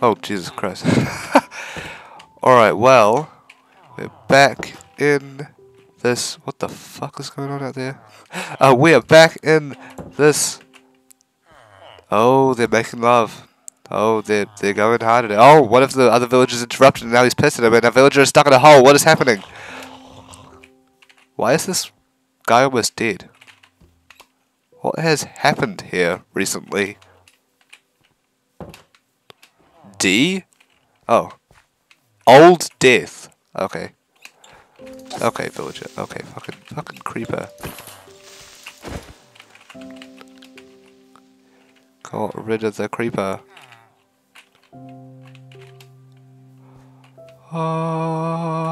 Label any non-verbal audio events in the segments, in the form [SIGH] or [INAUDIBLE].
Oh, Jesus Christ. [LAUGHS] Alright, well, we're back in this. What the fuck is going on out there? [LAUGHS] Uh, we are back in this. Oh, they're making love. Oh, they're, they're going hard at it. Oh, what if the other villager's interrupted and now he's pissed at him and our villager is stuck in a hole? What is happening? Why is this guy almost dead? What has happened here recently? D? Oh. Old death. Okay. Okay, villager. Okay, fucking fucking creeper. Got rid of the creeper. Ah.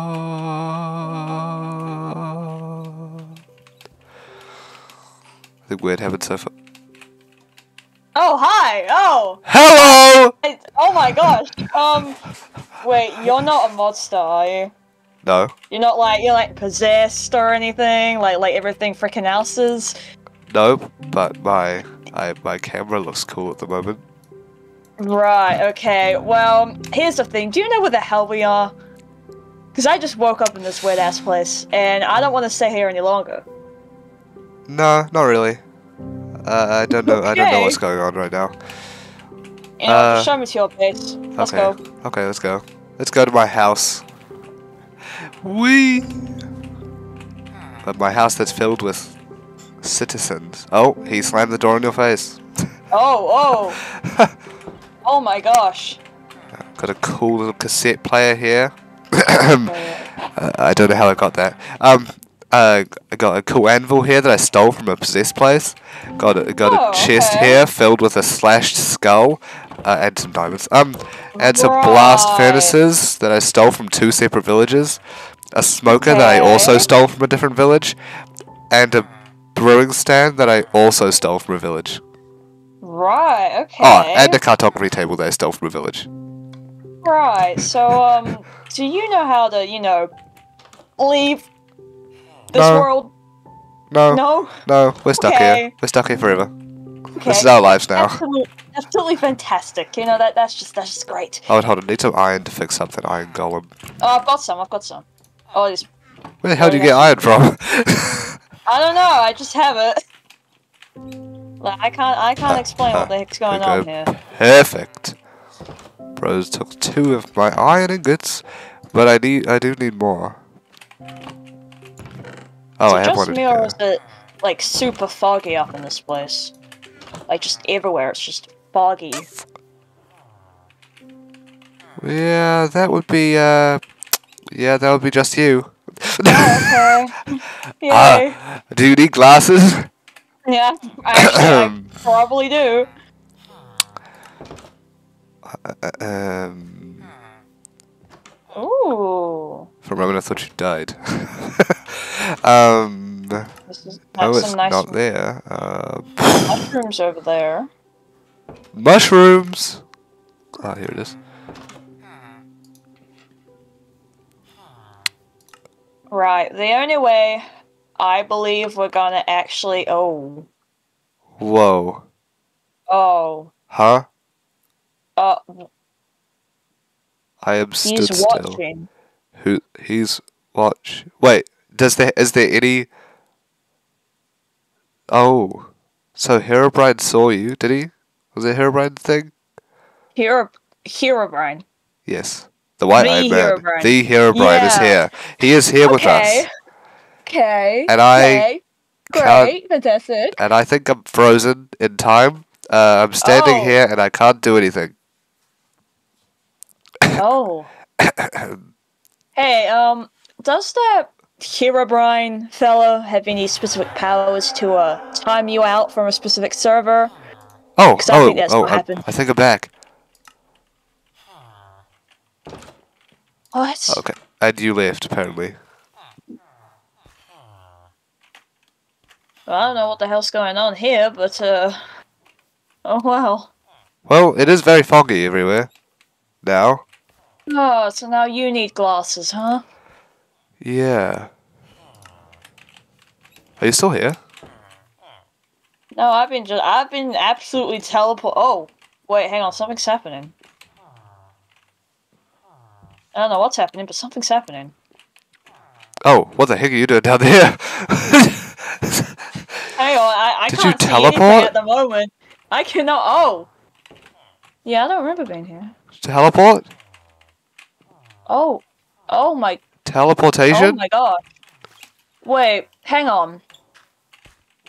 I think weird happened so far. Oh, hi! Oh! Hello! I, oh my gosh! Um, wait, you're not a monster, are you? No, You're not like, you're like possessed or anything? Like, like everything freaking else is? no, but my I my camera looks cool at the moment. Right, okay. Well, here's the thing. Do you know where the hell we are? Because I just woke up in this weird ass place, and I don't want to stay here any longer. No, not really. Uh, I don't know. I don't know what's going on right now. Know, Uh, show me to your base. Let's okay. go. Okay, let's go. Let's go to my house. We. But my house that's filled with citizens. Oh, he slammed the door in your face. Oh, oh! [LAUGHS] oh my gosh. Got a cool little cassette player here. [COUGHS] Uh, I don't know how I got that. Um, uh, I got a cool anvil here that I stole from a possessed place. Got a, got Oh, a chest okay. here filled with a slashed skull uh, and some diamonds. Um, and some blast furnaces that I stole from two separate villages. A smoker that I also stole from a different village, and a brewing stand that I also stole from a village. Right, okay. Oh, and a cartography table that I stole from a village. Right, so, um, do you know how to, you know, leave this No. world? No, No? no, we're stuck here. We're stuck here forever. Okay. This is our lives now. Absolutely, absolutely fantastic. You know, that that's just, that's just great. Oh, hold on. Need some iron to fix something. Iron golem. Oh, I've got some, I've got some. Oh, this, Where the hell do you get iron from? [LAUGHS] I don't know, I just have it. Like, I can't, I can't explain what the heck's going [LAUGHS] on Okay. here. Perfect. Bros took two of my iron ingots, but I need. I do need more. Oh, Is I have just one. me in or here. is it, like, super foggy up in this place? Like, just everywhere, it's just foggy. Yeah, that would be. Uh, yeah, that would be just you. Oh, okay. [LAUGHS] Yay. Ah, do you need glasses? yeah, [COUGHS] actually, I probably do. um, Ooh. for a moment I thought you died. [LAUGHS] um, no, it's nice not there. Uh, mushrooms over there. mushrooms. Ah, here it is. Right, the only way I believe we're gonna actually. Oh. Whoa. Oh. Huh? Uh, I am stood he's still. watching. Who? He's watch. Wait. Does there? Is there any? Oh. So Herobrine saw you, did he? Was it Herobrine thing? Hero, Herobrine. Yes. The White The Eyed Man. Herobrine. The Herobrine is here. He is here with us. Okay. And I okay. Great. Fantastic. And I think I'm frozen in time. Uh, I'm standing Oh. here and I can't do anything. Oh. [COUGHS] hey, um, does that Herobrine fellow have any specific powers to uh time you out from a specific server? Oh, I oh, think that's oh, what I- happened. I think I'm back. What? Okay. And you left, apparently. I don't know what the hell's going on here, but uh, oh well. Well, it is very foggy everywhere. Now. Oh, so now you need glasses, huh? Yeah. Are you still here? No, I've been just I've been absolutely teleport. Oh, wait, hang on, something's happening. I don't know what's happening, but something's happening. Oh, what the heck are you doing down there? [LAUGHS] Hang on, I, I Did can't see teleport? at the moment. I cannot. Oh. Yeah, I don't remember being here. Teleport? Oh. Oh my. Oh my god. Wait, hang on.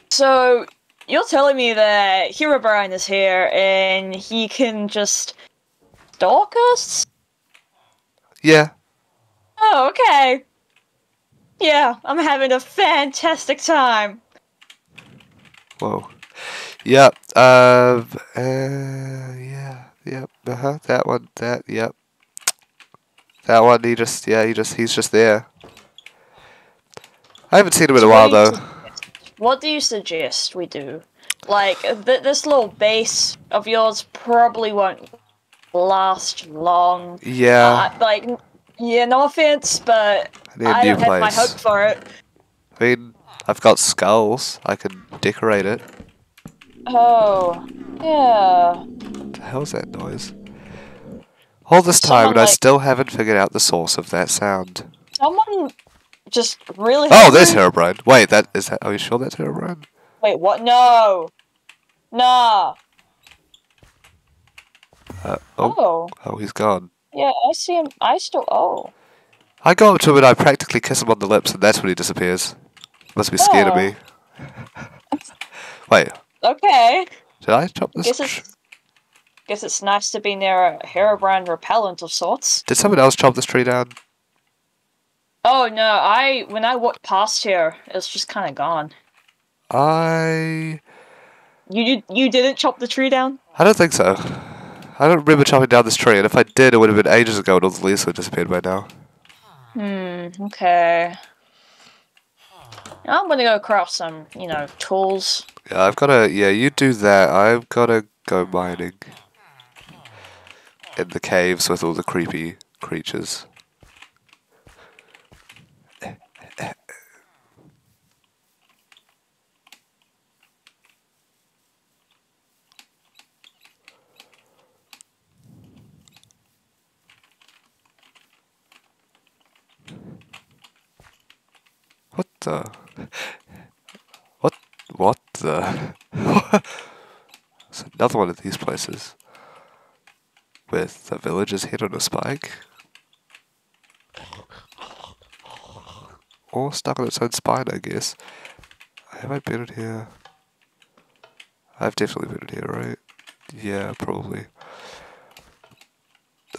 So you're telling me that Herobrine is here and he can just stalk us? yeah. Oh, okay. Yeah, I'm having a fantastic time. Whoa. Yep. Um. Uh. Yeah. Yep. Uh huh. That one. That. Yep. That one. He just. Yeah. He just. He's just there. I haven't seen him in a while What do you though. What do you suggest we do? Like, th- this little base of yours probably won't last long. Yeah. Uh, like, yeah, no offense, but I I don't have my place. hope for it. I mean, I've got skulls. I can decorate it. Oh, yeah. What the hell's that noise? All this time, Someone and I like- still haven't figured out the source of that sound. Someone just really. Oh, there's? Herobrine. Wait, that is that? Are you sure that's Herobrine? Wait, what? No. Nah. Uh, oh, Oh. oh, he's gone. Yeah, I see him. I still. Oh. I go up to him and I practically kiss him on the lips, and that's when he disappears. Must be scared of Oh. me. [LAUGHS] Wait, Okay. did I chop this? Guess it's. Guess it's nice to be near a Herobrine repellent of sorts. Did someone else chop this tree down? Oh no, I when I walked past here, it was just kind of gone. I. You, you you didn't chop the tree down? I don't think so. I don't remember chopping down this tree, and if I did, it would have been ages ago, and all the leaves would have disappeared by now. Hmm. Okay. I'm gonna go craft some, you know, tools. Yeah, I've gotta. Yeah, you do that. I've gotta go mining in the caves with all the creepy creatures. What the? What? What the? [LAUGHS] It's another one of these places. With the villager's head on a spike. Or stuck on its own spine, I guess. Have I been in here? I've definitely been in here, right? Yeah, probably.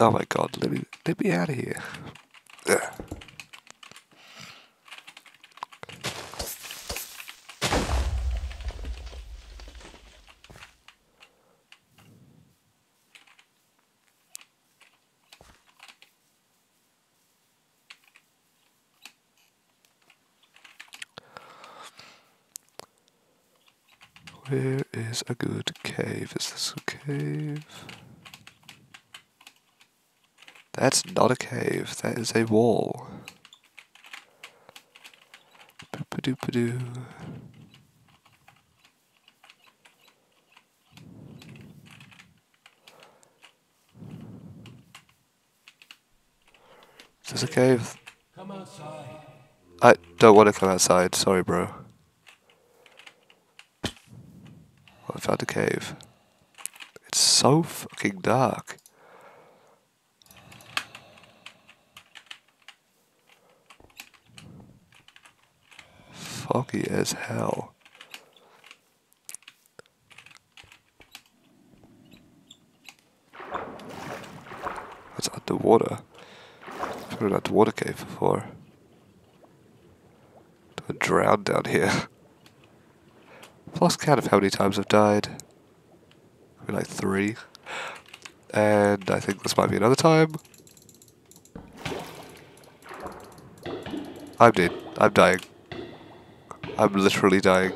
Oh my god, let me let me out of here. A good cave? Is this a cave? That's not a cave. That is a wall. Boop-a-doop-a-doo. Is this a cave? Come outside. I don't want to come outside. Sorry, bro. I found a cave. It's so fucking dark. Foggy as hell. It's underwater. I've been in an underwater cave before. I drowned down here. [LAUGHS] Lost count of how many times I've died. Maybe like three. And I think this might be another time. I'm dead. I'm dying. I'm literally dying.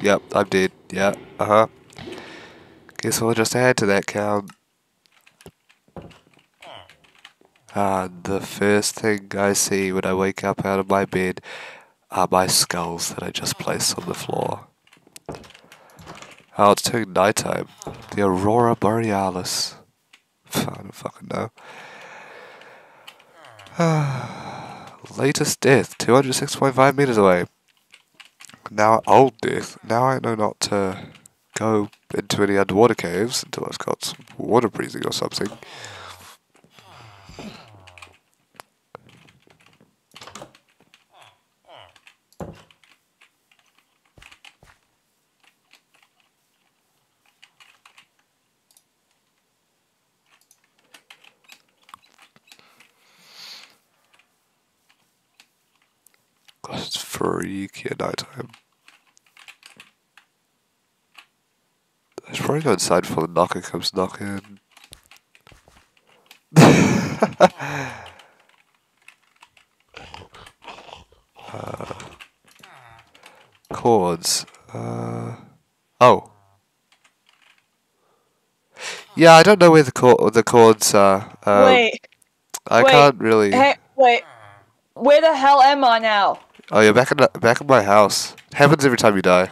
Yep, I'm dead. Yeah, uh huh. Guess we'll just add to that count. Ah, the first thing I see when I wake up out of my bed are my skulls that I just placed on the floor. Oh, it's turning nighttime. The Aurora Borealis. I don't fucking know. [SIGHS] Latest death, 206.5 meters away. Now, old death. Now I know not to go into any underwater caves until I've got some water breathing or something. God, it's freaky at night time. I should probably go inside before the knocker comes knocking. [LAUGHS] uh, chords. Uh, oh. Yeah, I don't know where the chord the chords are. Um, wait, I wait, can't really. hey, wait. Where the hell am I now? Oh, you're back in the, back in my house. Happens every time you die.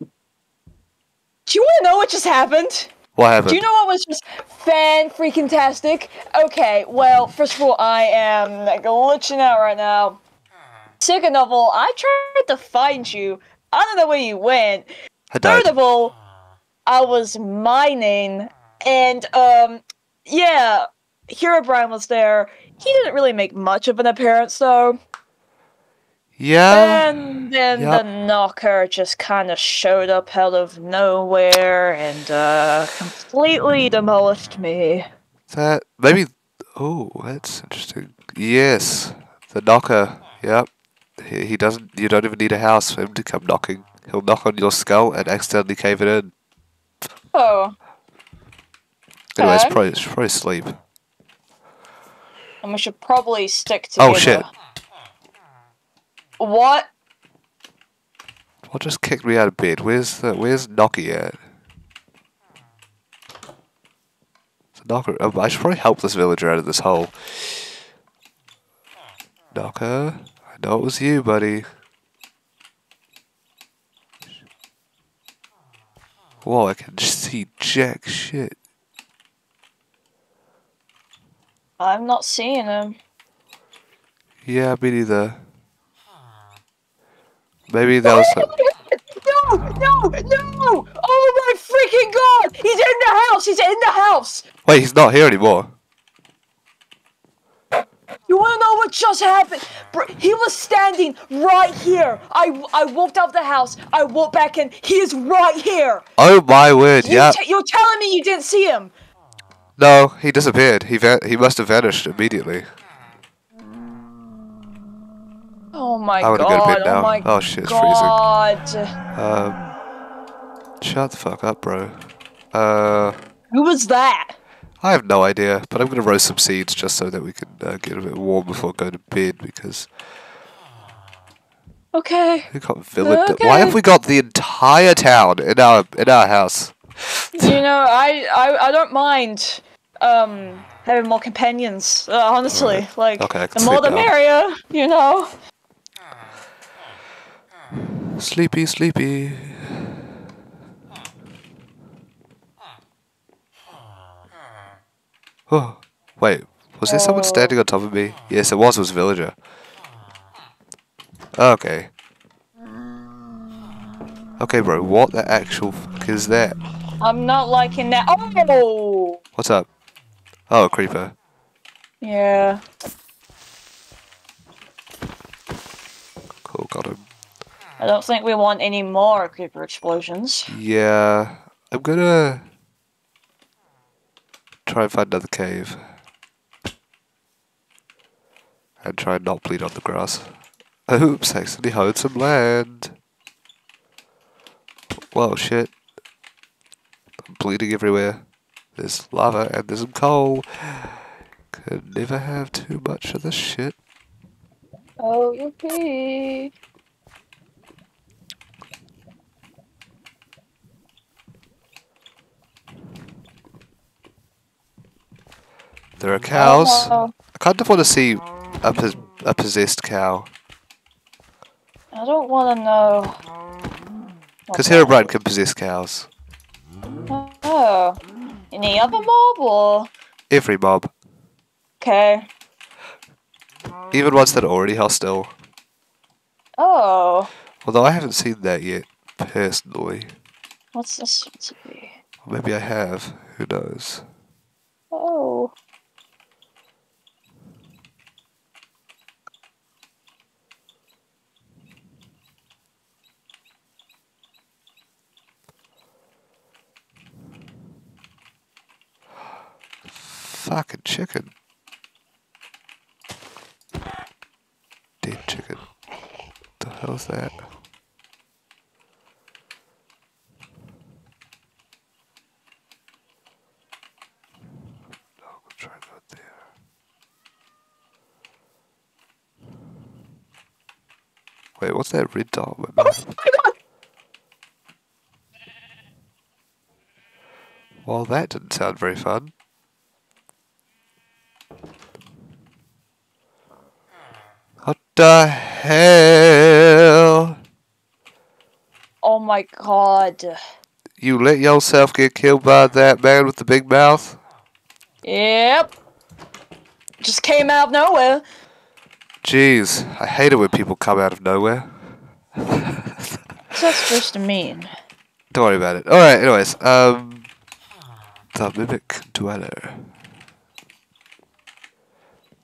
Do you want to know what just happened? What happened? Do you know what was just fan freaking tastic? Okay, well, first of all, I am glitching out right now. Second of all, I tried to find you. I don't know where you went. I died. Third of all, I was mining, and um, yeah, Herobrine was there. He didn't really make much of an appearance, though. Yeah. And then Yep. the knocker just kind of showed up out of nowhere and uh, completely demolished me. That maybe. Oh, that's interesting. Yes, the knocker. Yep. He, he doesn't. You don't even need a house for him to come knocking. He'll knock on your skull and accidentally cave it in. Oh, Anyways, Okay. probably probably sleep. and we should probably stick together. Oh shit! What? What just kicked me out of bed? Where's the Where's Knocky at? Knocker. Oh, I should probably help this villager out of this hole. Knocker, I know it was you, buddy. Whoa, I can see jack shit. I'm not seeing him. Yeah, me neither. Maybe oh, that was. No, no, no! Oh my freaking god! He's in the house! He's in the house! wait, he's not here anymore. You wanna know what just happened? He was standing right here. I, I walked out of the house. I walked back in. He is right here. Oh my word! you yeah. You're telling me you didn't see him? No, he disappeared. He he must have vanished immediately. Oh my I god! go to bed Oh now. my Oh, shit, it's freezing. god! Um, shut the fuck up, bro. Uh, Who was that? I have no idea, but I'm gonna roast some seeds just so that we can uh, get a bit warm before going to bed because Okay. we got village. Okay. Why have we got the entire town in our in our house? you [LAUGHS] know, I, I I don't mind um having more companions. Uh, honestly, Alright. like Okay, the more the now. merrier. You know. Sleepy, sleepy. Oh, wait. Was there someone standing on top of me? Yes, it was. It was a villager. Okay. Okay, bro. What the actual fuck is that? I'm not liking that. Oh. What's up? Oh, a creeper. Yeah. Cool, got him. I don't think we want any more creeper explosions. Yeah, I'm gonna try and find another cave. And try and not bleed on the grass. Oops, accidentally hoed some land. Whoa, shit. I'm bleeding everywhere. There's lava and there's some coal. Could never have too much of this shit. Oh, yippee. There are cows. Oh, I kind of want to see a, pos- a possessed cow. I don't want to know. Because. Herobrine can possess cows. Oh. Any other mob or? Every mob. Okay. even ones that are already hostile. Oh, Although I haven't seen that yet, personally. what's this to be? Maybe I have. Who knows? Oh. Fucking chicken. Dead chicken. The hell's that? No, we'll try that there. Wait, what's that red dot on my mouth? my god! Well, that didn't sound very fun. What the hell? Oh my god. You let yourself get killed by that man with the big mouth? Yep. Just came out of nowhere. Jeez, I hate it when people come out of nowhere. What's that supposed to mean? Don't worry about it. Alright, anyways, um. The Mimic Dweller.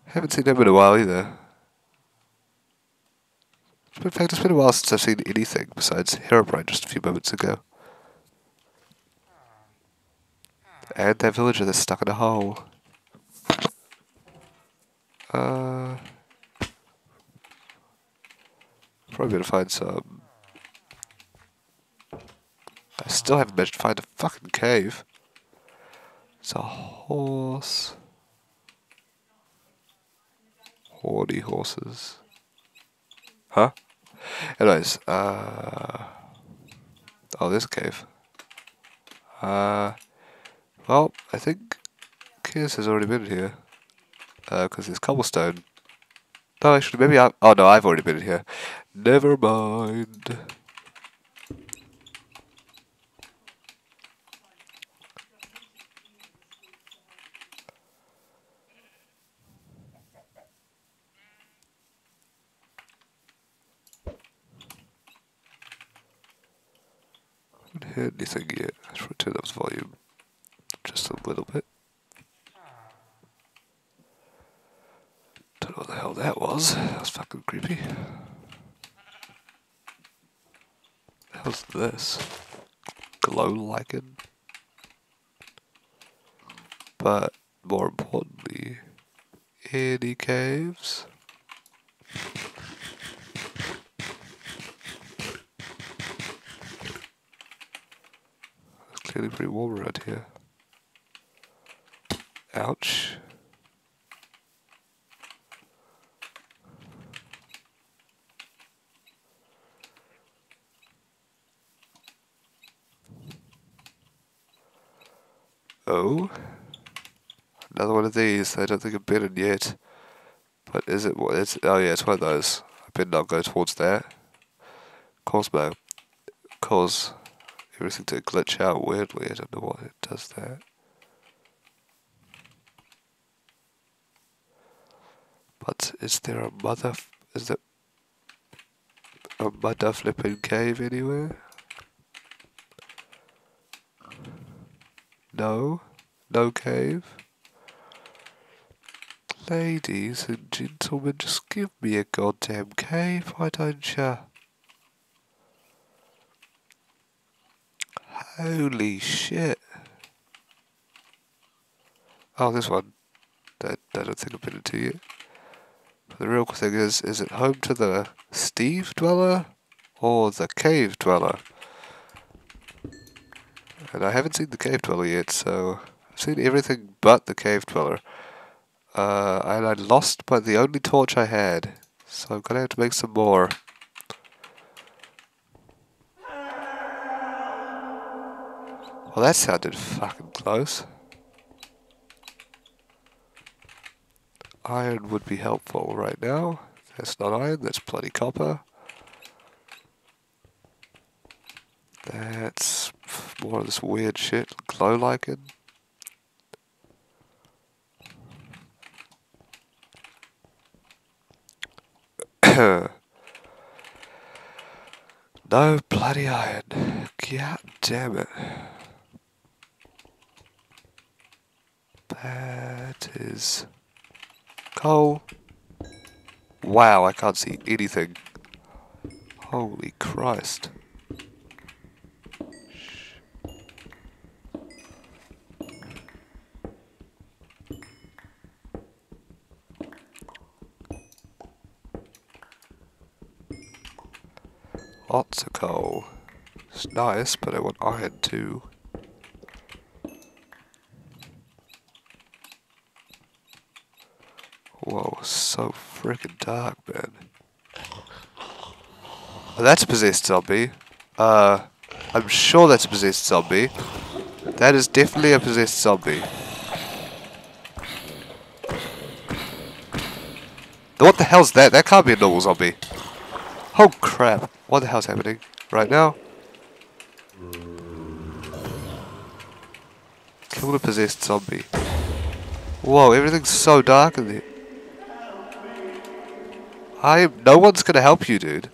Haven't seen him in a while either. In fact, it's been a while since I've seen anything besides Herobrine just a few moments ago. And that villager that's stuck in a hole. Uh. Probably gonna find some. I still haven't managed to find a fucking cave. It's a horse. Horny horses. Huh? Anyways, uh. Oh, this cave. Uh. Well, I think Kiers has already been here. Uh, because there's cobblestone. No, actually, maybe I. Oh no, I've already been here. Never mind. Anything yet. I should turn up the volume just a little bit. Don't know what the hell that was. That was fucking creepy. Hell's this? Glow lichen? But more importantly, any caves? Pretty warm around here. Ouch. Oh. Another one of these. I don't think I've been in yet. But is it what? It's, oh yeah, it's one of those. I better not go towards that. Cause my, cause everything to glitch out weirdly. I don't know why it does that. But is there a mother? Is there a mother flipping cave anywhere? No, no cave. Ladies and gentlemen, just give me a goddamn cave, why don't ya? Holy shit. Oh, this one. That I don't think I've been into yet. But the real thing is, is it home to the Steve Dweller or the Cave Dweller? And I haven't seen the Cave Dweller yet, so I've seen everything but the Cave Dweller. Uh, and I lost by the only torch I had, so I'm gonna have to make some more. Well, that sounded fucking close. Iron would be helpful right now. That's not iron, that's bloody copper. That's more of this weird shit, glow lichen. [COUGHS] no bloody iron. God damn it. That is coal. Wow, I can't see anything. Holy Christ. Lots of coal. It's nice, but I want iron too. Whoa, so freaking dark, man. Oh, that's a possessed zombie. Uh, I'm sure that's a possessed zombie. That is definitely a possessed zombie. What the hell's that? That can't be a normal zombie. Oh crap. What the hell's happening right now? Kill the possessed zombie. Whoa, everything's so dark in there. I no one's gonna help you, dude.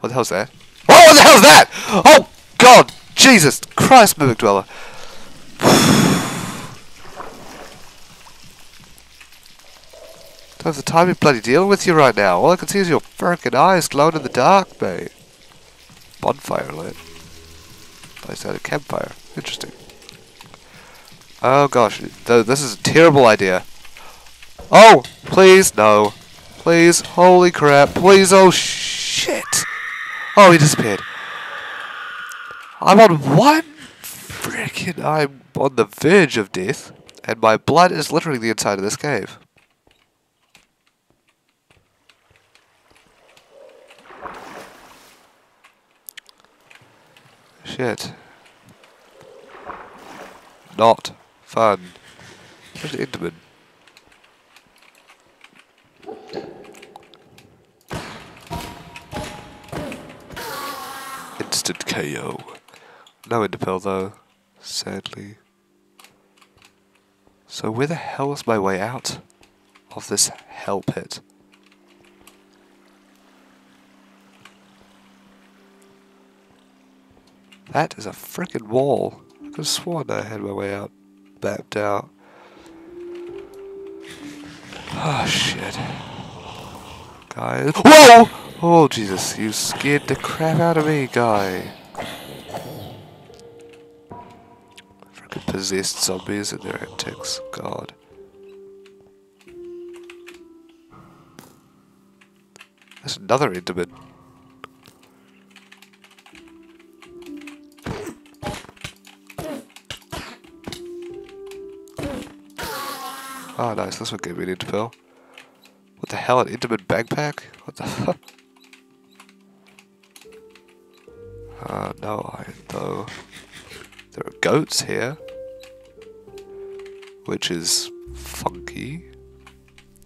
What the hell's that? Oh, what the hell's that? Oh God, Jesus Christ, Mimic Dweller. [SIGHS] Don't have the time to bloody deal with you right now. All I can see is your freaking eyes glowing in the dark, mate. Bonfire lit. Place out a campfire. Interesting. Oh gosh, th this is a terrible idea. Oh, please, no. Please, holy crap, please, oh shit. Oh, he disappeared. I'm on one freaking, I'm on the verge of death, and my blood is literally the inside of this cave. Shit. Not fun. Where's Enderman? Instant KO. No Enderpearl though, sadly. So where the hell is my way out of this hell pit? That is a freaking wall. I could have sworn I had my way out, mapped out. Oh shit. Guys. Whoa! Oh Jesus, you scared the crap out of me, guy. Freaking possessed zombies and their antics. God. There's another Enderman. Oh, ah, nice. This one gave me an Enderpearl. What the hell? An Enderman backpack? What the [LAUGHS] fuck? Uh, no iron, though. There are goats here. Which is funky.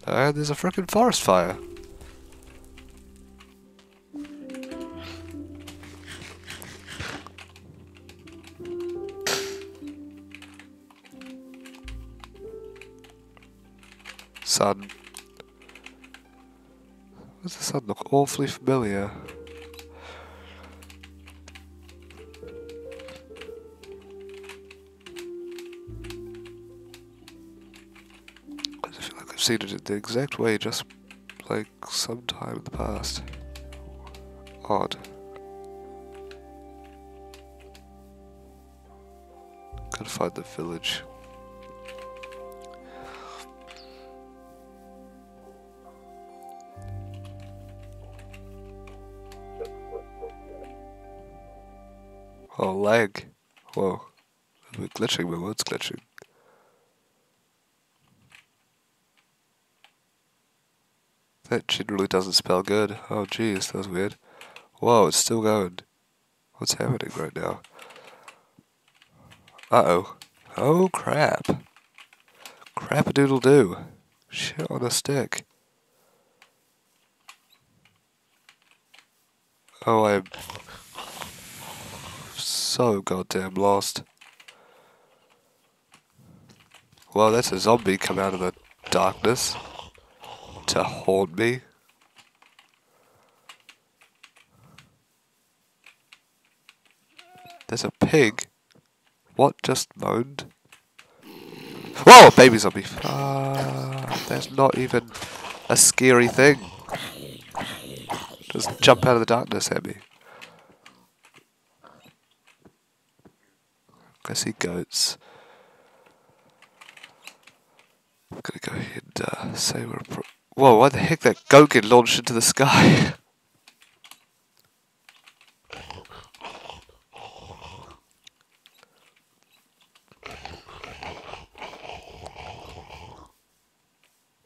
And there's a freaking forest fire. Sun. Does the sun look awfully familiar? In the exact way, just like sometime in the past. Odd. Gotta find the village. Oh, lag. Whoa. We're glitching, my words glitching. That generally doesn't spell good. Oh jeez, that was weird. Whoa, it's still going. What's happening right now? Uh-oh. Oh crap. Crap-a-doodle-doo. Shit on a stick. Oh, I'm so goddamn lost. Well, that's a zombie come out of the darkness to haunt me. There's a pig. What just moaned? Whoa, baby zombie. Uh, that's not even a scary thing. Just jump out of the darkness at me. I see goats. I'm gonna go ahead and uh, say we're. Whoa, why the heck that goat get launched into the sky?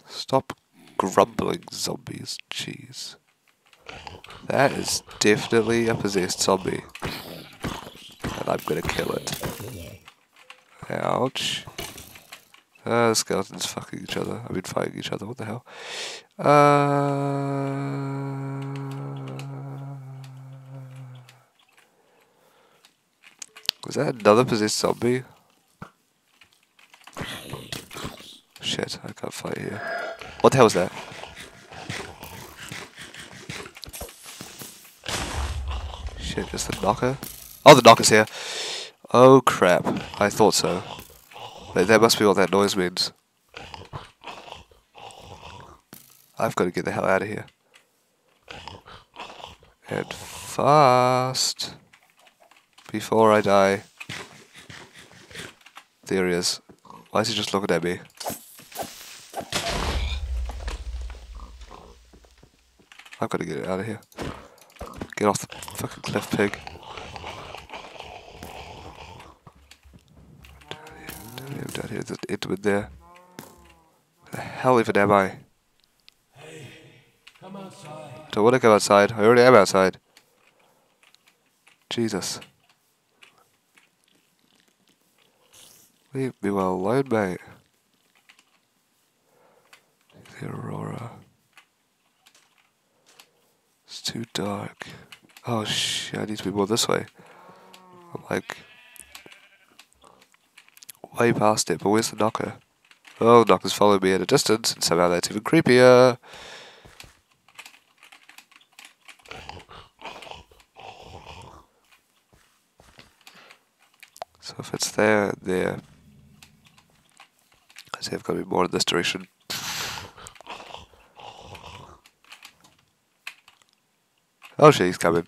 Stop grumbling, zombies. Jeez. That is definitely a possessed zombie. And I'm gonna kill it. Ouch. Uh, skeletons fucking each other. I mean, fighting each other. What the hell? Uh... Was that another possessed zombie? Shit, I can't fight here. What the hell was that? Shit, just the knocker? Oh, the knocker's here. Oh crap, I thought so. That, must be what that noise means. I've got to get the hell out of here. And fast. Before I die. There he is. Why is he just looking at me? I've got to get it out of here. Get off the fucking cliff, pig. Here, just it there. Uh, the hell even am I? Come outside. Don't want to go outside. I already am outside. Jesus. Leave me well alone, mate. The Aurora. It's too dark. Oh shit, I need to be more this way. I'm like way past it, but where's the knocker? Oh, the knocker's following me at a distance, and somehow that's even creepier. So if it's there, there. I see I've got to be more in this direction. Oh shit, he's coming.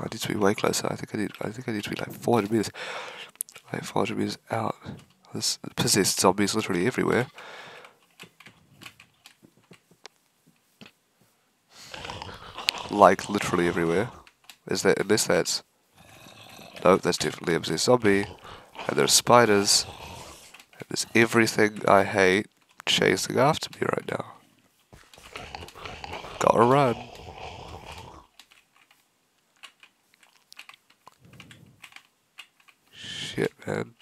I need to be way closer. I think I need. I think I need to be like 400 meters. Like 400 meters out. There's possessed zombies literally everywhere. Like literally everywhere. Is that unless that's no, that's definitely a possessed zombie. And there's spiders. And there's everything I hate chasing after me right now. Gotta run. Shit, man.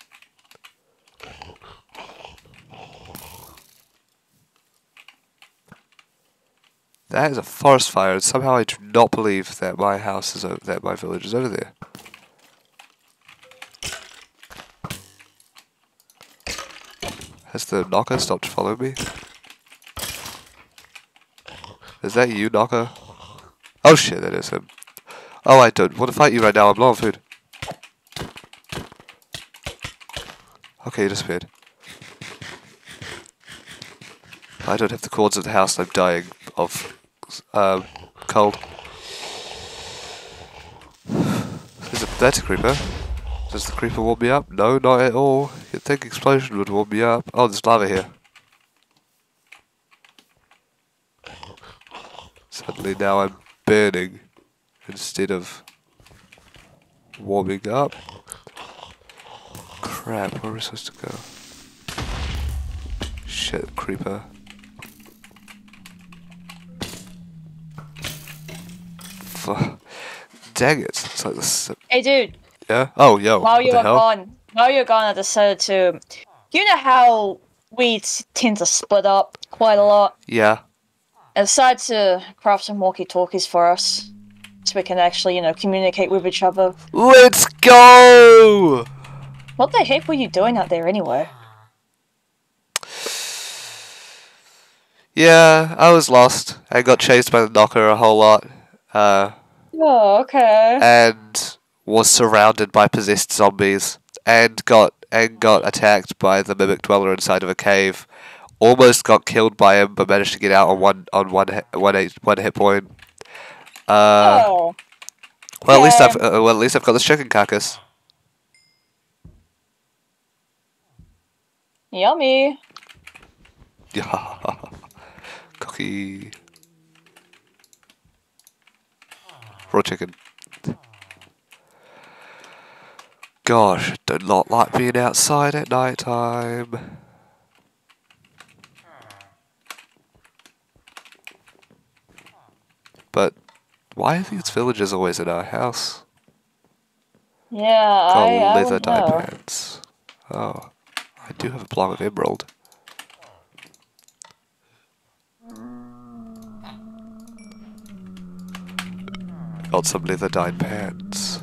That is a forest fire, and somehow I do not believe that my house is over, that my village is over there. Has the knocker stopped following me? Is that you, knocker? Oh shit, that is him. Oh, I don't want to fight you right now. I'm low on food. Okay, you disappeared. I don't have the cords of the house. I'm dying of um, cold. There's a, that's a creeper. Does the creeper warm me up? No, not at all. You'd think explosion would warm me up. Oh, there's lava here. Now I'm burning instead of warming up. Crap, where are we supposed to go? Shit, creeper. Fuck. Dang it. It's like this. Hey, dude. Yeah? Oh, yo. While you hell? gone, while you're gone, I decided to. You know how we tend to split up quite a lot. Yeah. I decided to craft some walkie-talkies for us, so we can actually, you know, communicate with each other. Let's go! What the heck were you doing out there anyway? Yeah, I was lost. I got chased by the knocker a whole lot. Uh, Oh, okay. and was surrounded by possessed zombies and got and got attacked by the mimic dweller inside of a cave. Almost got killed by him, but managed to get out on one on one hit, one, H, one hit point. Uh, oh. well, at least I've uh, well at least I've got the chicken carcass. Yummy. [LAUGHS] Yeah, cookie. Raw chicken. Gosh, do not like being outside at night time. But why are these villagers always at our house? Yeah, Got I, I leather would dye know. pants. Oh, I do have a block of emerald. Got some leather dyed pants.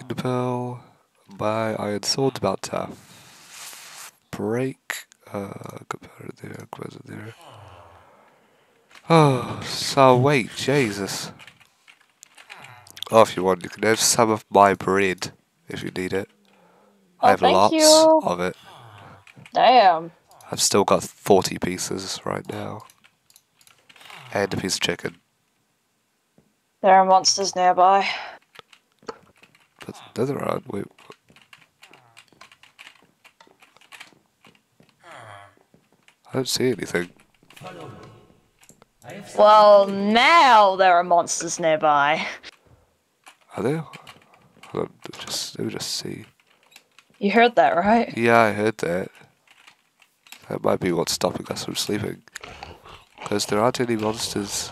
Ender pearl, my iron sword's about to break. Uh, compare there, close there. Oh, so wait, Jesus. Oh, if you want, you can have some of my bread if you need it. Oh, I have lots you. of it. Damn. I've still got 40 pieces right now. And a piece of chicken. There are monsters nearby. But no, there aren't. Wait. I don't see anything. Well, now there are monsters nearby. Are there? Hold on, just, let me just see. You heard that, right? Yeah, I heard that. That might be what's stopping us from sleeping. Because there aren't any monsters.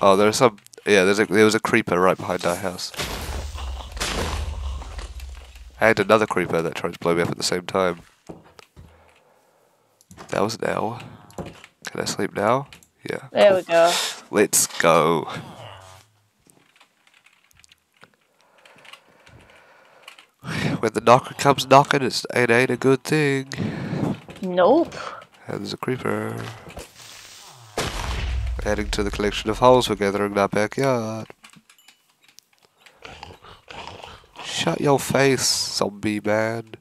Oh, there's some. Yeah, there's a, there was a creeper right behind our house. And another creeper that tried to blow me up at the same time. That was an L. Can I sleep now? Yeah. There we go. [LAUGHS] Let's go. [SIGHS] When the knocker comes knocking, it's, it ain't a good thing. Nope. And there's a creeper. Adding to the collection of holes we're gathering in our backyard. Shut your face, zombie man.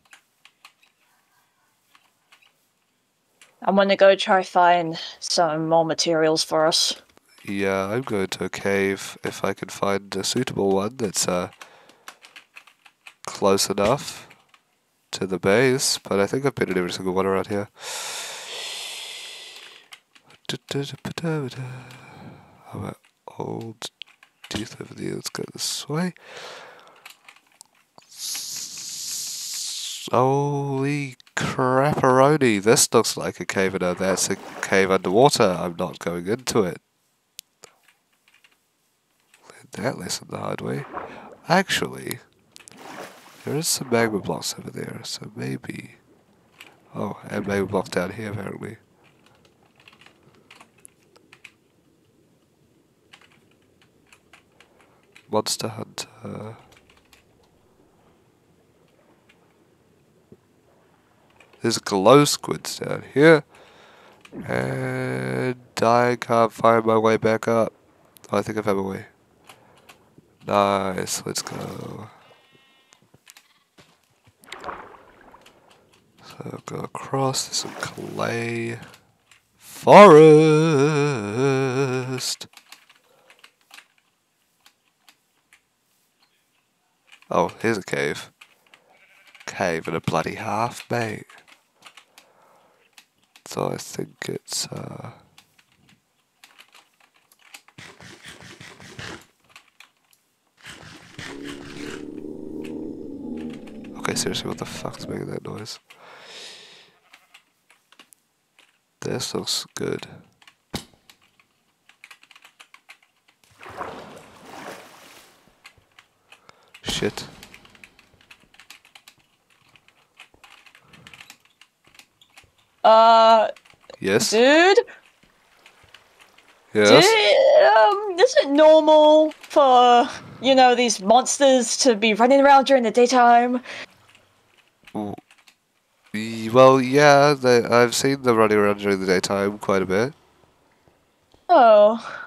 I'm gonna go try find some more materials for us. Yeah, I'm going to a cave if I can find a suitable one that's uh close enough to the base, but I think I've been in every single one around here. How about old teeth over there? Let's go this way. Holy crapperoni! This looks like a cave, and that's a cave underwater. I'm not going into it. Learned that lesson the hard way. Actually, there is some magma blocks over there, so maybe. Oh, and magma blocks down here apparently. Monster Hunter. There's glow squids down here. And I can't find my way back up. Oh, I think I found my way. Nice, let's go. So go across, there's some clay. Forest! Oh, here's a cave. Cave and a bloody half, mate. So I think it's, uh... Okay, seriously, what the fuck's making that noise? This looks good. Shit. Uh, Yes? dude, Yes? dude, um, is it normal for you know these monsters to be running around during the daytime? Well, yeah, they, I've seen them running around during the daytime quite a bit. Oh.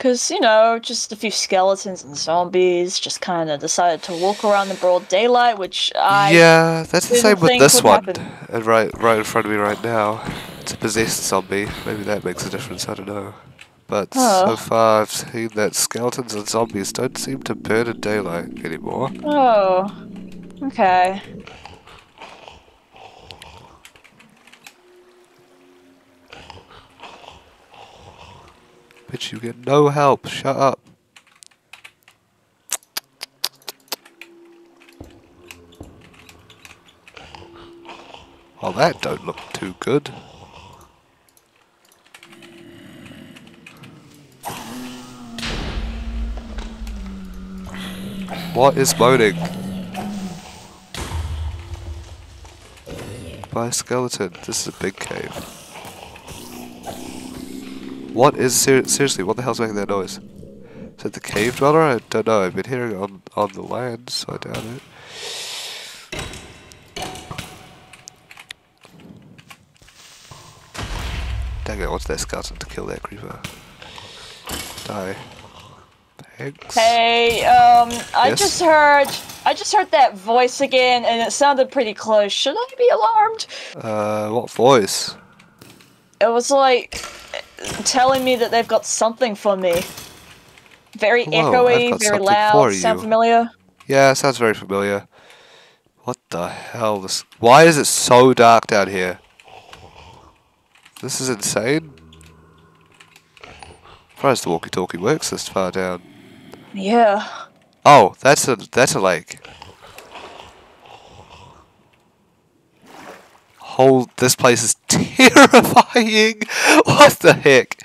Because, you know, just a few skeletons and zombies just kind of decided to walk around in broad daylight, which I. yeah, that's the same with this one. happen. And right, right in front of me right now. It's a possessed zombie. Maybe that makes a difference. I don't know. But oh. so Oh. far, I've seen that skeletons and zombies don't seem to burn in daylight anymore. Oh. Okay. Bitch, you get no help. Shut up. Well, that don't look too good. What is moaning? By a skeleton. This is a big cave. What is ser- seriously? What the hell's making that noise? Is it the cave dweller? I don't know. I've been hearing on on the land, so I doubt it. Dang it! I want that skeleton to kill that creeper. Die. Thanks. Hey, um, I Yes? just heard. I just heard that voice again, and it sounded pretty close. Should I be alarmed? Uh, what voice? It was like telling me that they've got something for me. Very I've echoey, very loud. Sound familiar? Yeah, sounds very familiar. What the hell? This. Why is it so dark down here? This is insane. Surprised the walkie-talkie works this far down. Yeah. Oh, that's a that's a lake. Whole this place is [LAUGHS] terrifying. What the heck?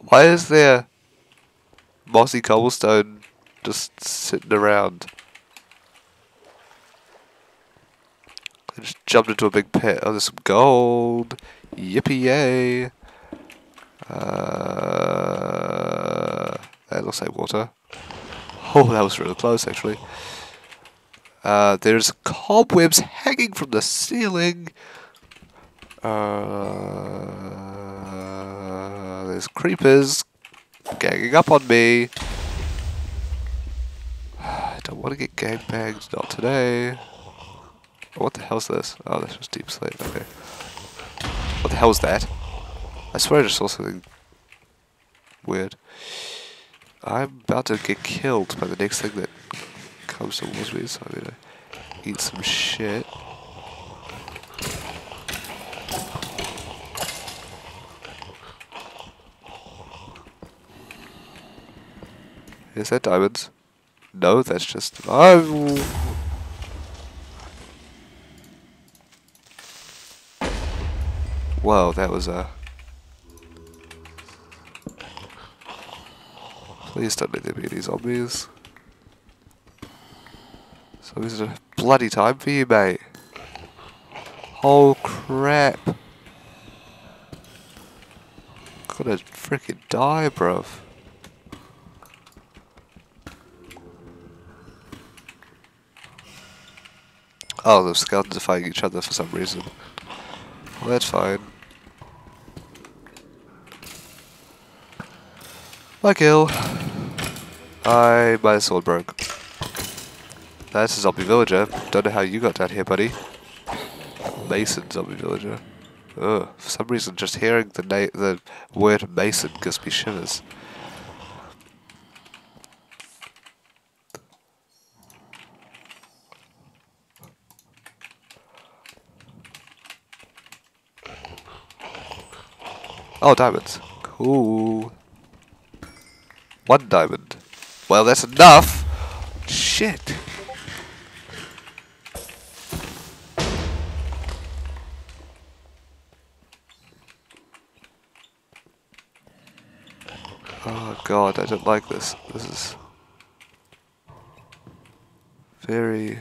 Why is there mossy cobblestone just sitting around? I just jumped into a big pit. Oh, there's some gold. Yippee yay! Uh, that looks like water. Oh, that was really close, actually. Uh, there's cobwebs hanging from the ceiling. Uh, there's creepers ganging up on me. [SIGHS] I don't want to get gangbanged, not today. What the hell's this? Oh, this was deep slate. Okay. What the hell's that? I swear I just saw something weird. I'm about to get killed by the next thing that comes towards me, so I'm gonna eat some shit. Is that diamonds? No, that's just. Oh! Whoa, that was a. Please don't let there be any zombies. Zombies is a bloody time for you, mate. Oh crap. Gonna freaking die, bruv. Oh, the skeletons are fighting each other for some reason. Well, that's fine. My kill. I my sword broke. That's a zombie villager. Don't know how you got down here, buddy. Mason zombie villager. Ugh. For some reason, just hearing the the word Mason gives me shivers. Oh, diamonds. Cool. One diamond. Well, that's enough. Shit. Oh god, I don't like this. This is very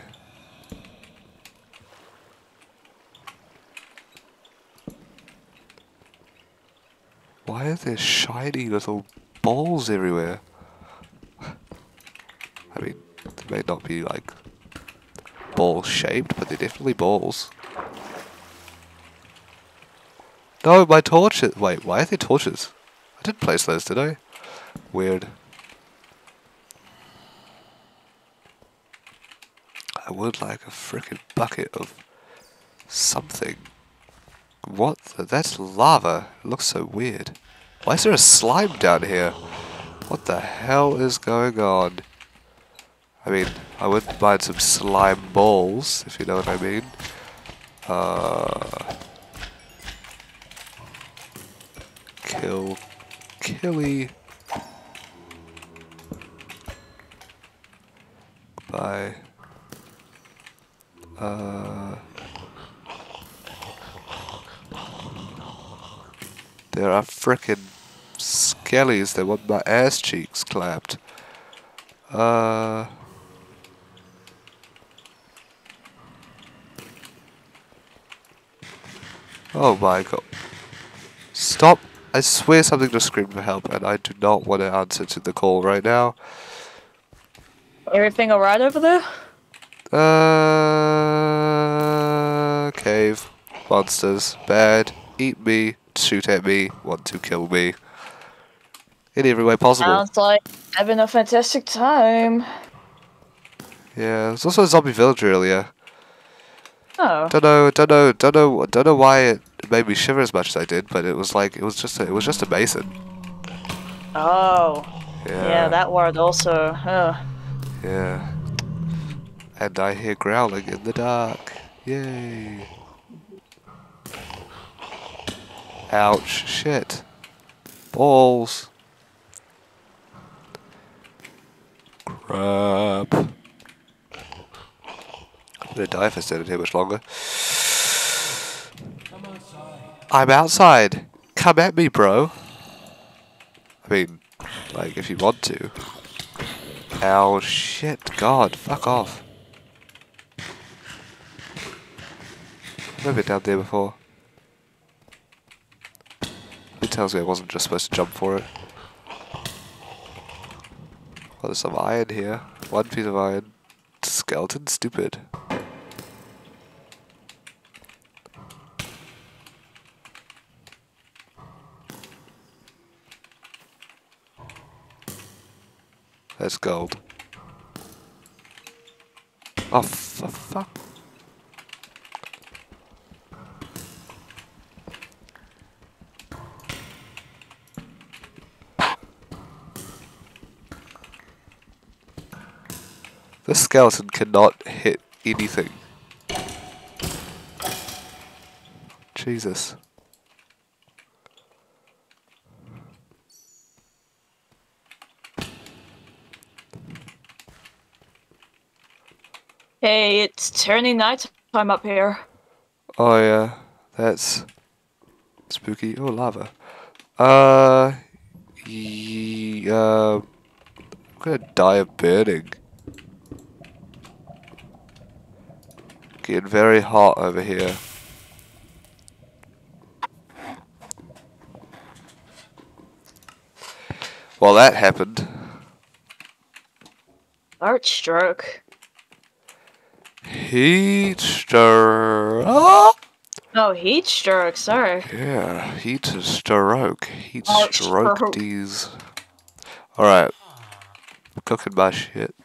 Why are there shiny little balls everywhere? [LAUGHS] I mean, they may not be like ball shaped, but they're definitely balls. No, my torches. Wait, why are there torches? I didn't place those, did I? Weird. I would like a freaking bucket of something. What? The, that's lava. It looks so weird. Why is there a slime down here? What the hell is going on? I mean, I wouldn't mind some slime balls, if you know what I mean. Uh, kill, killy. Bye. Uh, there are frickin' skellies that want my ass cheeks clapped. Uh. Oh my god. Stop. I swear something just screamed for help and I do not want to answer to the call right now. Everything alright over there? Uh, cave. Monsters. Bad. Eat me. Shoot at me. Want to kill me. In every way possible. Sounds like having a fantastic time. Yeah, there's also a zombie village earlier. Oh. Don't know, don't know, don't know, don't know why it made me shiver as much as I did, but it was like it was just a, it was just a basin. Oh. Yeah, Yeah, that word also. Oh. Yeah. And I hear growling in the dark. Yay! Ouch! Shit! Balls! Crap! I'm gonna die if I stand in here much longer. I'm outside. Come at me, bro. I mean, like, if you want to. Ow, shit, God, fuck off. I've been down there before. It tells me I wasn't just supposed to jump for it. Well, there's some iron here. One piece of iron. Skeleton, stupid. That's gold. Oh, f- fuck. This skeleton cannot hit anything. Jesus. Hey, it's turning night time up here. Oh yeah, that's spooky. Oh, lava. Uh, ye, uh, I'm gonna die of burning. Getting very hot over here. Well, that happened. Art stroke. Heat. Ah! Oh, heat stroke, sorry. Yeah, heat stroke. Heat Oh, stroke stroke. these. Alright. Cooking my shit.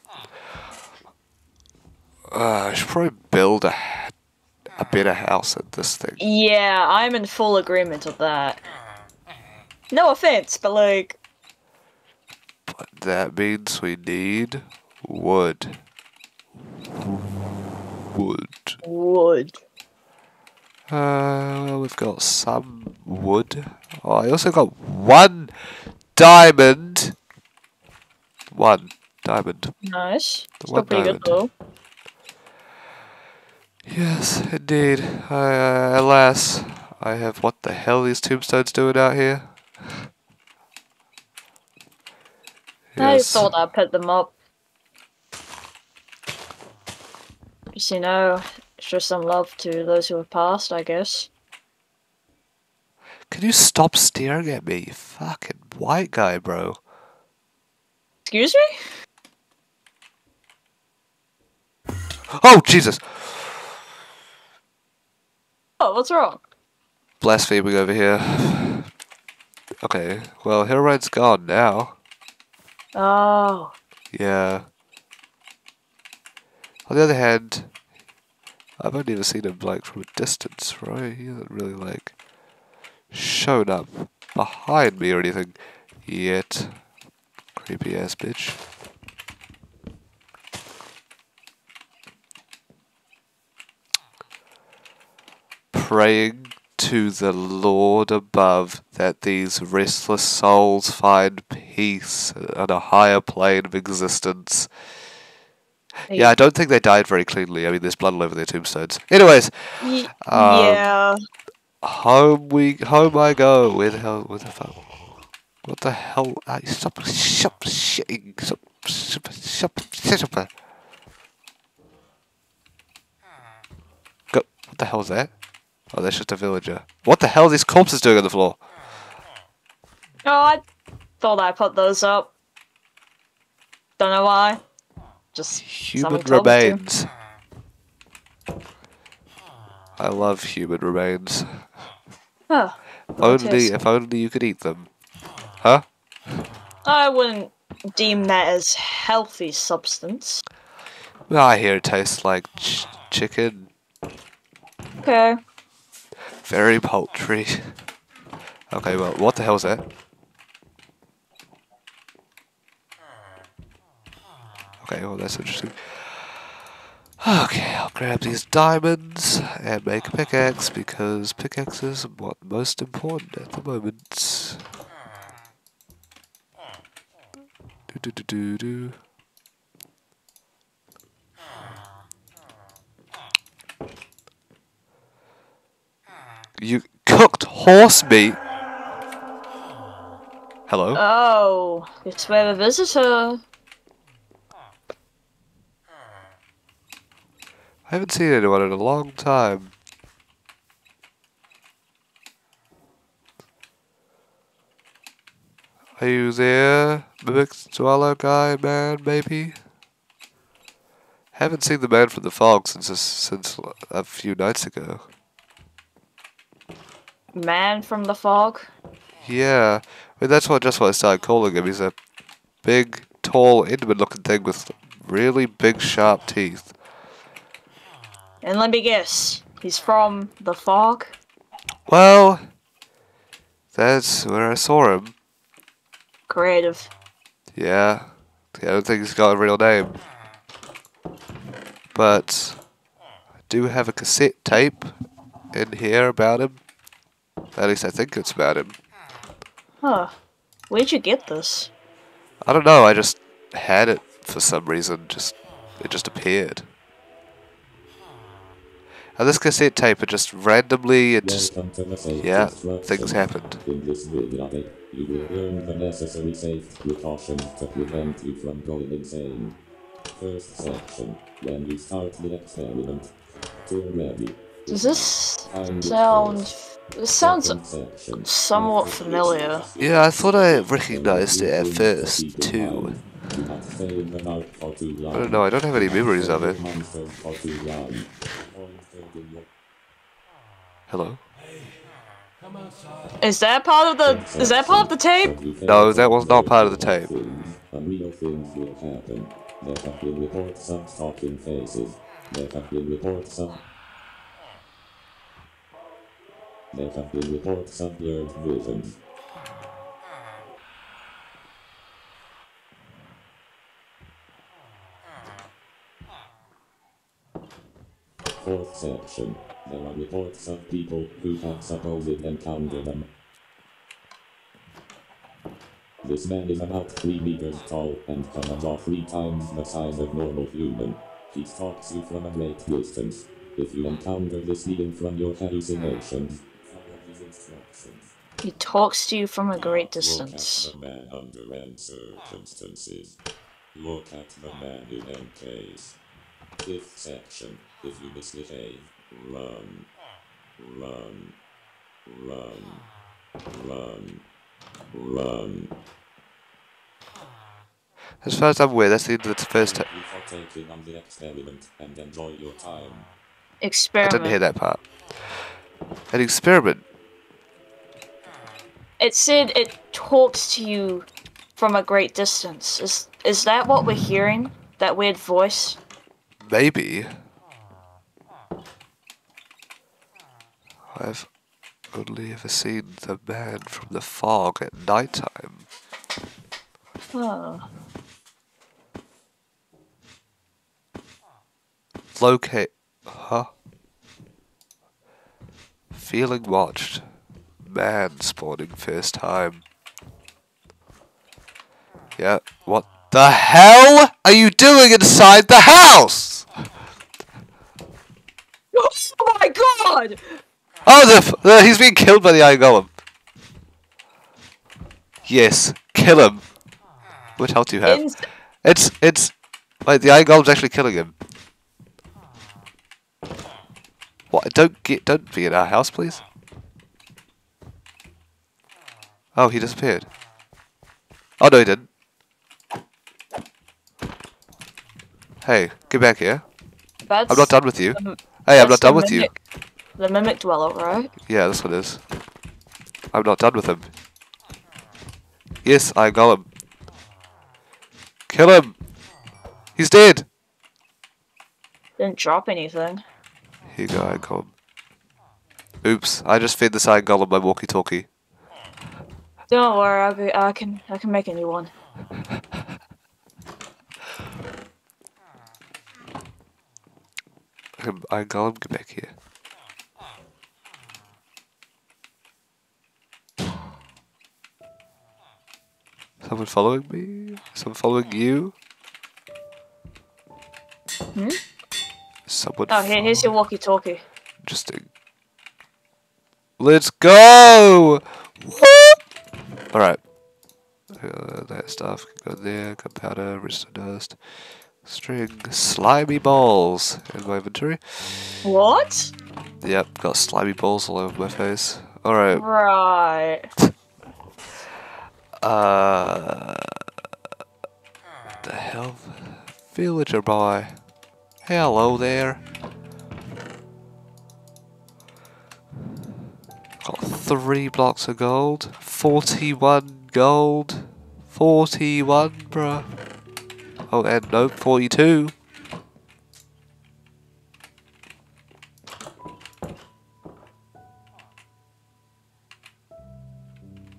Uh, I should probably build a, a better house at this thing. Yeah, I'm in full agreement with that. No offense, but like, But that means we need wood. Wood. wood. Uh, well, we've got some wood. Oh, I also got one diamond. One diamond. Nice. The Still one pretty good though. diamond. Yes, indeed. I, uh, alas, I have what the hell are these tombstones doing out here? I thought I'd put them up. Just, you know, show some love to those who have passed, I guess. Can you stop staring at me, you fucking white guy, bro? Excuse me? Oh Jesus! Oh, what's wrong? Blaspheming over here. Okay, well, Herobrine's gone now. Oh. Yeah. On the other hand, I've only ever seen him like from a distance, right? He hasn't really like shown up behind me or anything yet. Creepy ass bitch. Praying to the Lord above that these restless souls find peace on a higher plane of existence. Yeah, I don't think they died very cleanly. I mean, there's blood all over their tombstones. Anyways, Y- Um, yeah. home we home I go. Where the hell? Where the fuck? What the hell? Ah, stop! Stop! Shitting! Stop! Stop! Stop! Stop! Go! What the hell is that? Oh, that's just a villager. What the hell these corpses doing on the floor? Oh, I thought I put those up. Don't know why. Just Human someone told me to. remains. I love human remains. Huh. Only if only you could eat them. Huh? I wouldn't deem that as healthy substance. Well, I hear it tastes like ch- chicken. Okay. Very poultry. Okay, well, what the hell is that? Okay, well, that's interesting. Okay, I'll grab these diamonds and make a pickaxe because pickaxes are what most important at the moment. Do do do do do. You cooked horse meat. Hello. Oh, it's we have a visitor. I haven't seen anyone in a long time. Are you there, Mimic Dweller guy, man, maybe? Haven't seen the man from the fog since a, since a few nights ago. Man from the fog. Yeah, I mean that's what just what I started calling him. He's a big, tall, Enderman-looking thing with really big, sharp teeth. And let me guess, he's from the fog. Well, that's where I saw him. Creative. Yeah, I don't think he's got a real name. But I do have a cassette tape in here about him. At least I think it's about him. Huh. Where'd you get this? I don't know, I just had it for some reason. Just it just appeared. And this cassette tape, it just randomly, it just Welcome to the safe yeah, things happened. In this video you will learn the necessary safe precautions to prevent you from going insane. First section, when you start the experiment. Turn ready. Does this Find sound? course. This sounds somewhat familiar. Yeah, I thought I recognized it at first too. You have stayed in the dark for too long. I don't know, I don't have any memories of it. Monster for. Hello? Is that part of the? Is that part of the tape? No, that was not part of the tape. Unreal things will happen. There have been reports of talking faces. There have been reports of. There have been reports of blurred vision. Fourth section. There are reports of people who have supposed encountered them. This man is about three meters tall and comes off three times the size of normal human. He stalks you from a great distance. If you encounter this being from your hallucinations, follow his instructions. He talks to you from a great distance. Look at the man under circumstances. Look at the man in end case. Fifth section. If you misbehave, run. Run. Run. Run. Run. As far as I'm aware, that's the end of the first time. You partaking on the experiment and enjoy your time. I didn't hear that part. An experiment. It said it talks to you from a great distance. Is is that what we're hearing? That weird voice? Maybe. I've only ever seen the man from the fog at night time. Oh. Locate. Huh? Feeling watched. Man spawning first time. Yeah, what the hell are you doing inside the house? Oh my god! Oh, the, f- the he's being killed by the Iron Golem. Yes, kill him. What health do you have? Ins- It's it's like the Iron Golem's actually killing him. What? Don't get don't be in our house, please. Oh, he disappeared. Oh no, he didn't. Hey, get back here. that's I'm not done with you. the- Hey, I'm not done with you. The mimic dweller, right? Yeah, this one is. I'm not done with him. Yes, I got him. Kill him! He's dead! Didn't drop anything. Here you go, I got him. Oops, I just fed this Iron Golem my walkie-talkie. Don't worry, I'll be, I can I can make a new one. [LAUGHS] Um, Iron Golem, get back here. Someone following me? Someone following you? Hmm? Someone Oh, here, here's your walkie-talkie. Interesting. Let's go! Alright. Uh, that stuff can go there. Gunpowder, redstone dust, string, slimy balls in my inventory. What? Yep, got slimy balls all over my face. Alright. Right. Uh. The hell? Villager boy. Hello there. Got three blocks of gold. 41 gold. 41, bruh. Oh, and no, 42.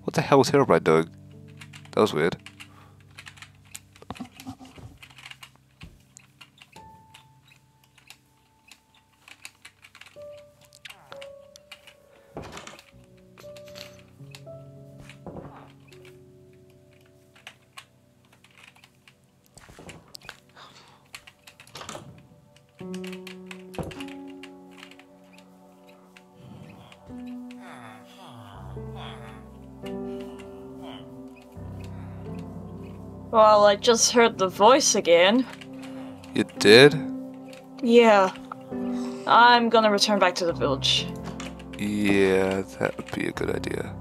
What the hell was Herobrine doing? That was weird. Well, I just heard the voice again. You did? Yeah. I'm gonna return back to the village. Yeah, that would be a good idea.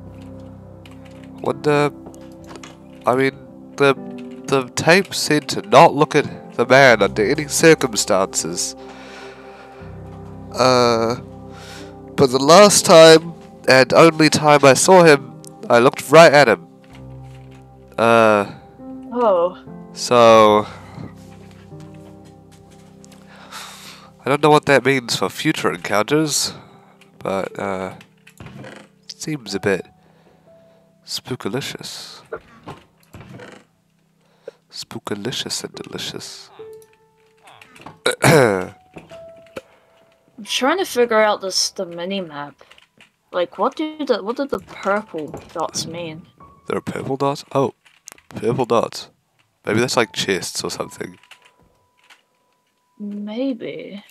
Wonder. I mean, the the tape said to not look at the man under any circumstances. Uh, but the last time and only time I saw him, I looked right at him. Uh, Oh. so I don't know what that means for future encounters, but uh, seems a bit spookalicious. Spookalicious and delicious. [CLEARS THROAT] I'm trying to figure out this the mini map. Like, what do the what do the purple dots mean? there are purple dots. Oh, purple dots. Maybe that's like chests or something. Maybe.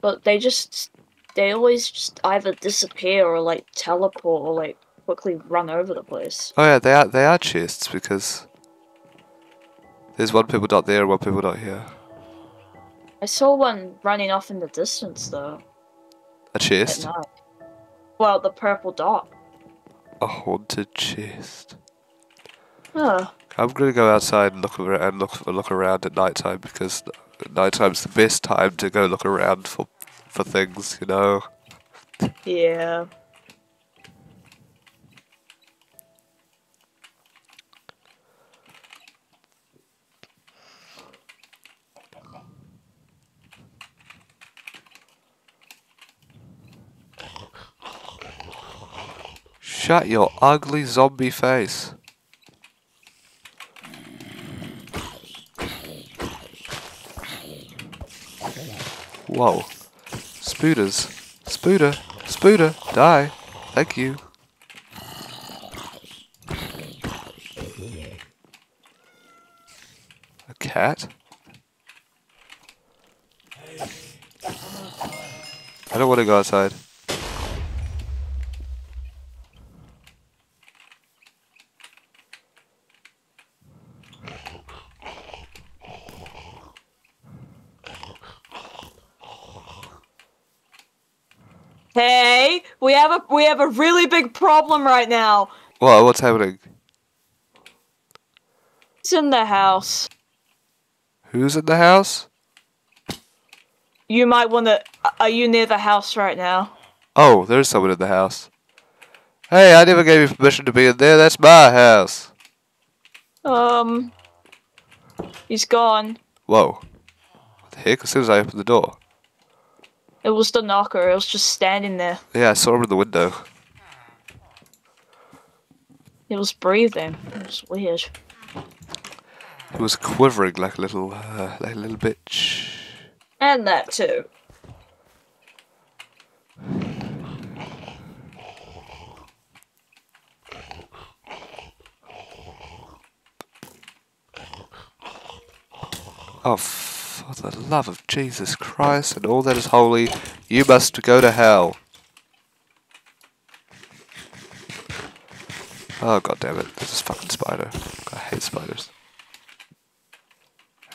But they just they always just either disappear or like teleport or like quickly run over the place. Oh yeah, they are they are chests because there's one purple dot there and one purple dot here. I saw one running off in the distance though A at chest. night. Well, the purple dot. A haunted chest. Oh, I'm gonna go outside and look around and look look around at nighttime because nighttime's the best time to go look around for for things, you know. Yeah. Shut your ugly zombie face. Whoa. Spooters. Spooter. Spooter. Die. Thank you. A cat? I don't want to go outside. Hey, we have a really big problem right now. What? What's happening? It's in the house. Who's in the house? You might want to. Are you near the house right now? Oh, there's someone in the house. Hey, I never gave you permission to be in there. That's my house. Um, he's gone. Whoa. What the heck? As soon as I opened the door. It was the knocker. It was just standing there. Yeah, I saw him in the window. He was breathing. It was weird. He was quivering like a little, uh, like a little bitch. And that too. Oh, for the love of Jesus Christ and all that is holy, you must go to hell. Oh god damn it! There's this fucking spider. I hate spiders.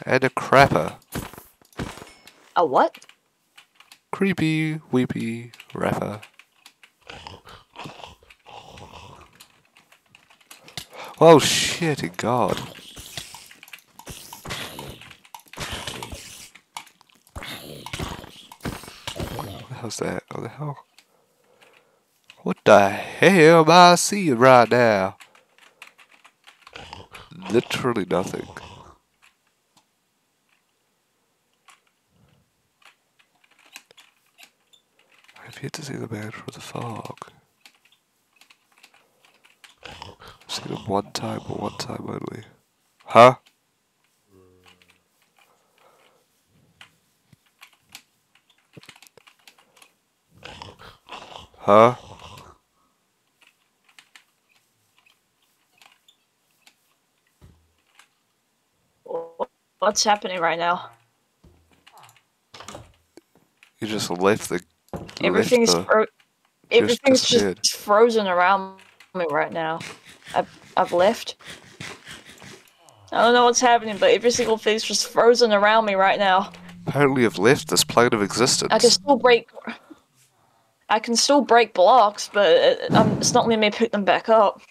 And a crapper. A what? Creepy, weepy rapper. Oh shit, God. Hell's that? What the hell? What the hell am I seeing right now? Literally nothing. I've yet to see the man from the fog. I've seen him one time, but one time only. Huh? Huh? What's happening right now? You just left the. Everything's the- fro- everything's disappeared. just frozen around me right now. I've I've left. I don't know what's happening, but every single thing's just frozen around me right now. Apparently, you've left this plane of existence. I can still break. I can still break blocks, but it, um, it's not letting me pick them back up.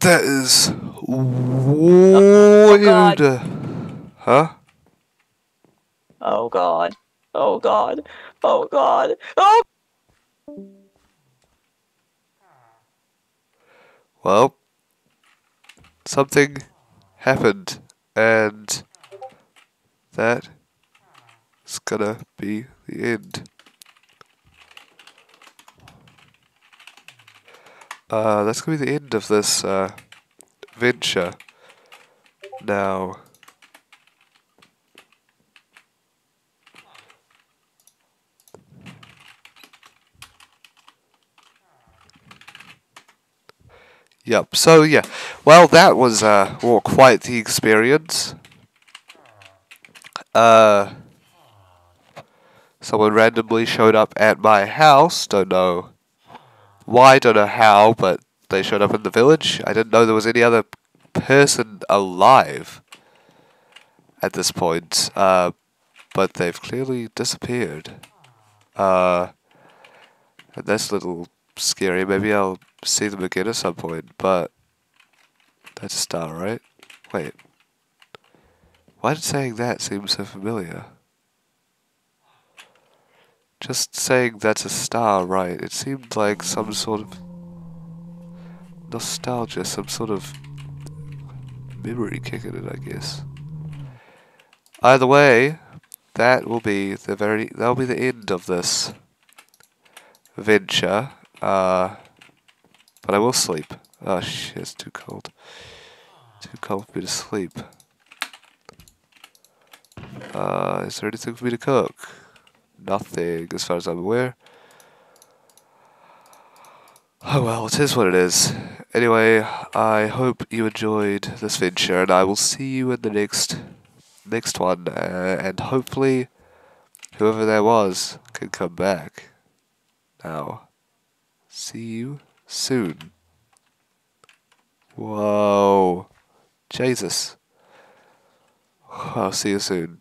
That is Oh, God. weird. huh? Oh god. Oh god. Oh god. Oh. Well, something happened, and that is gonna be the end. Uh, that's gonna be the end of this uh, venture. Now, Yep. So yeah, well, that was uh, well, quite the experience. Uh, someone randomly showed up at my house. Don't know why. I Don't know how, but they showed up in the village. I didn't know there was any other person alive at this point. Uh, but they've clearly disappeared. Uh, that's a little scary. Maybe I'll see them again at some point, but that's a start, right? Wait. Why did saying that seem so familiar? Just saying that's a star, right? It seemed like some sort of nostalgia, some sort of memory kicking in, I guess. Either way, that will be the very that will be the end of this venture. Uh, but I will sleep. Oh shit, it's too cold. Too cold for me to sleep. Uh, is there anything for me to cook? Nothing, as far as I'm aware. Oh well, it is what it is. Anyway, I hope you enjoyed this venture, and I will see you in the next next one. Uh, and hopefully, whoever there was can come back. Now, see you soon. Whoa, Jesus. I'll see you soon.